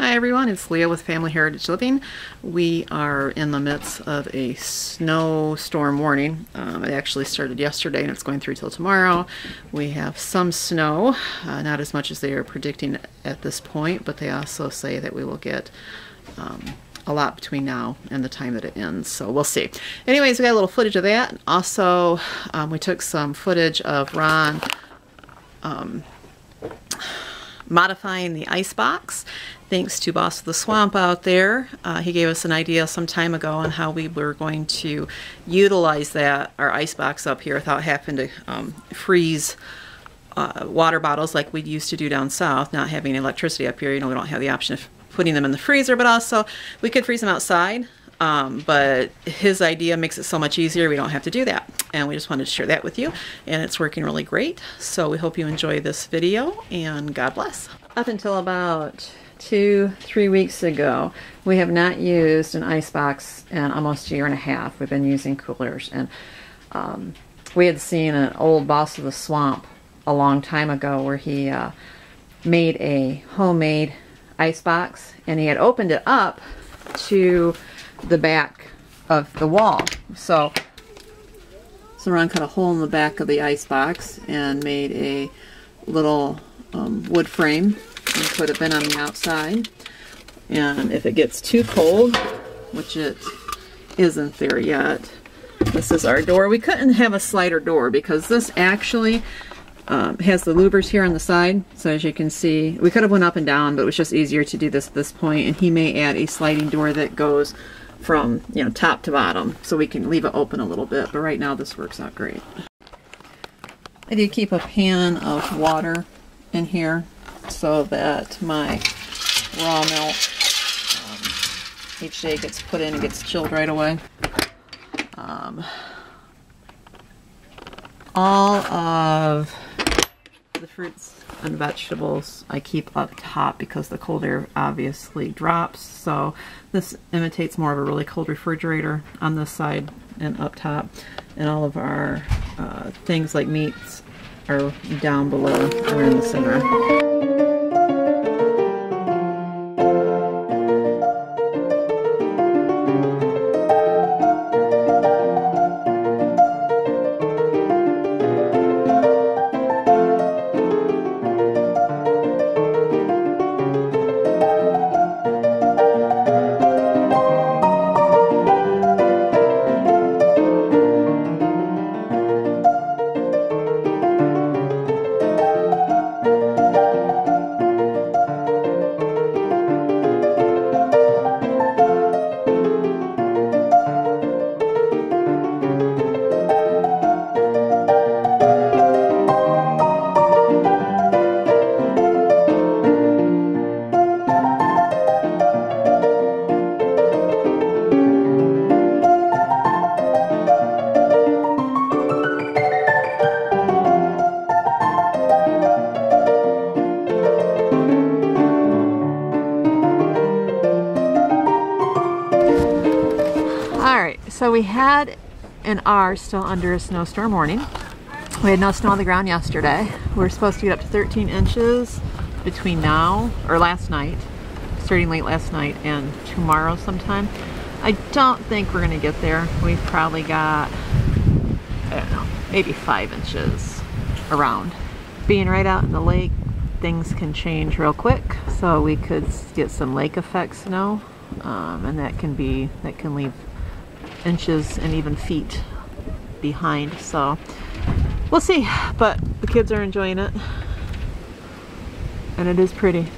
Hi everyone, it's Leah with Family Heritage Living. We are in the midst of a snowstorm warning. Um, it actually started yesterday and it's going through till tomorrow. We have some snow, uh, not as much as they are predicting at this point, but they also say that we will get um, a lot between now and the time that it ends, so we'll see. Anyways, we got a little footage of that. Also, um, we took some footage of Ron um, modifying the ice box thanks to Boss of the Swamp out there. Uh, he gave us an idea some time ago on how we were going to utilize that, our ice box up here without having to um, freeze uh, water bottles like we used to do down south, not having electricity up here. You know, we don't have the option of putting them in the freezer, but also we could freeze them outside. Um, but his idea makes it so much easier we don't have to do that and we just wanted to share that with you and it's working really great so we hope you enjoy this video and God bless. Up until about two, three weeks ago, we have not used an ice box in almost a year and a half. We've been using coolers. And um, we had seen an old boss of the swamp a long time ago where he uh, made a homemade ice box and he had opened it up to the back of the wall. So, so Ron cut a hole in the back of the ice box and made a little um, wood frame and put a bin on the outside. And if it gets too cold, which it isn't there yet, this is our door. We couldn't have a slider door because this actually um, has the louvers here on the side. So as you can see, we could have went up and down, but it was just easier to do this at this point. And he may add a sliding door that goes from you know top to bottom so we can leave it open a little bit. But right now this works out great. I do keep a pan of water in here so that my raw milk um, each day gets put in and gets chilled right away. Um, all of the fruits and vegetables I keep up top because the cold air obviously drops. So this imitates more of a really cold refrigerator on this side and up top. And all of our uh, things like meats are down below or in the center. So we had an R still under a snowstorm warning. We had no snow on the ground yesterday. We are supposed to get up to 13 inches between now, or last night, starting late last night and tomorrow sometime. I don't think we're gonna get there. We've probably got, I don't know, maybe five inches around. Being right out in the lake, things can change real quick. So we could get some lake effect snow um, and that can be, that can leave inches and even feet behind. So we'll see. But the kids are enjoying it. And it is pretty.